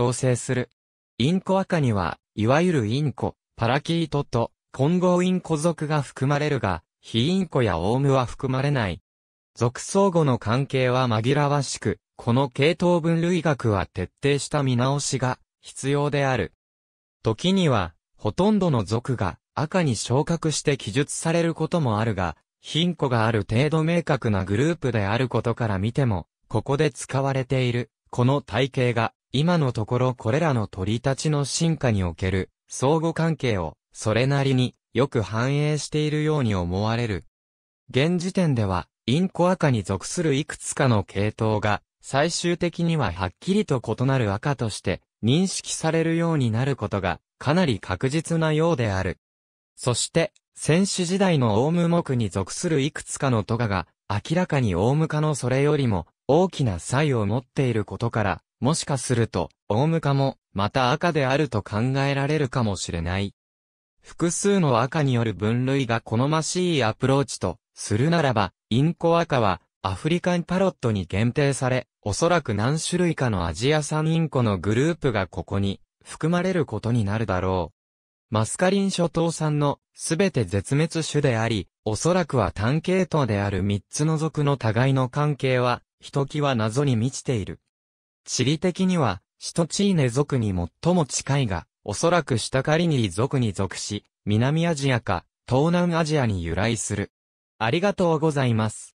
構成する。インコ赤には、いわゆるインコ、パラキートと混合インコ属が含まれるが、非インコやオウムは含まれない。属相互の関係は紛らわしく、この系統分類学は徹底した見直しが必要である。時には、ほとんどの属が赤に昇格して記述されることもあるが、貧困がある程度明確なグループであることから見ても、ここで使われている、この体系が、今のところこれらの鳥たちの進化における、相互関係を、それなりによく反映しているように思われる。現時点では、インコ赤に属するいくつかの系統が、最終的にははっきりと異なる赤として認識されるようになることがかなり確実なようである。そして、戦士時代のオウム目に属するいくつかのトガが明らかにオウム科のそれよりも大きな差異を持っていることから、もしかすると、オウム科もまた赤であると考えられるかもしれない。複数の赤による分類が好ましいアプローチとするならば、インコ赤はアフリカンパロットに限定され、おそらく何種類かのアジア産インコのグループがここに含まれることになるだろう。マスカリン諸島産のすべて絶滅種であり、おそらくは単系統である三つの属の互いの関係は、ひときわ謎に満ちている。地理的には、シトチーネ族に最も近いが、おそらくシタカリニリ族に属し、南アジアか東南アジアに由来する。ありがとうございます。